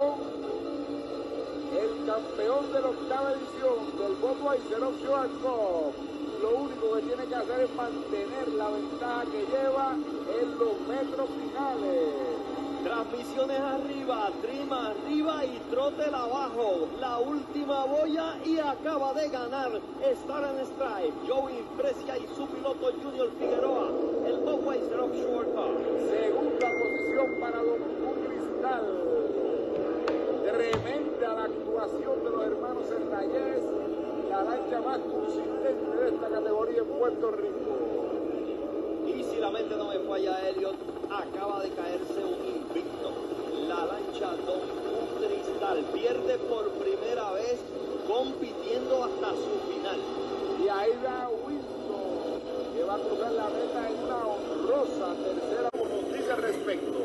El campeón de la octava edición del Budweiser Offshore Cup. Lo único que tiene que hacer es mantener la ventaja que lleva en los metros finales. Transmisiones arriba, trima arriba y trote abajo. La última boya y acaba de ganar Star and Stripe. Joey Precia y su piloto Junior Figueroa Budweiser Offshore Cup. Segunda posición para Don Cristal. De los hermanos Hernández. La lancha más consistente de esta categoría en Puerto Rico. Y si la mente no me falla, Elliot, acaba de caerse un invicto. La lancha Don Cristal pierde por primera vez compitiendo hasta su final. Y ahí va Wilson, que va a cruzar la meta en una honrosa tercera. Nos dice al respecto.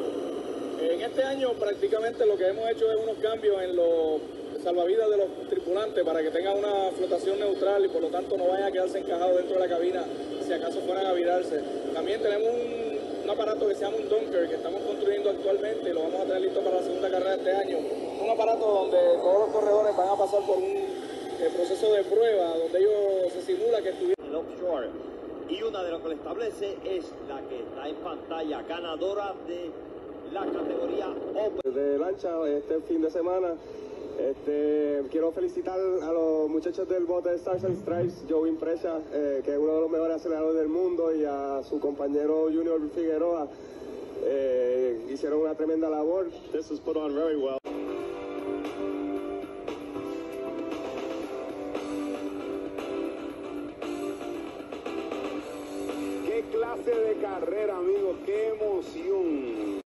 En este año prácticamente lo que hemos hecho es unos cambios en los salvavidas de los tripulantes para que tengan una flotación neutral y por lo tanto no vayan a quedarse encajados dentro de la cabina si acaso fueran a virarse. También tenemos un, un aparato que se llama un Dunker que estamos construyendo actualmente y lo vamos a tener listo para la segunda carrera de este año. Un aparato donde todos los corredores van a pasar por un eh, proceso de prueba donde ellos se simula que estuvieron el offshore. Y una de lo que le establece es la que está en pantalla, ganadora de la categoría Open. De lancha este fin de semana. Este, quiero felicitar a los muchachos del bote de Stars and Stripes, Joe Impresa, eh, que es uno de los mejores aceleradores del mundo, y a su compañero Junior Figueroa. Eh, hicieron una tremenda labor. This was put on very well. Qué clase de carrera, amigos, qué emoción.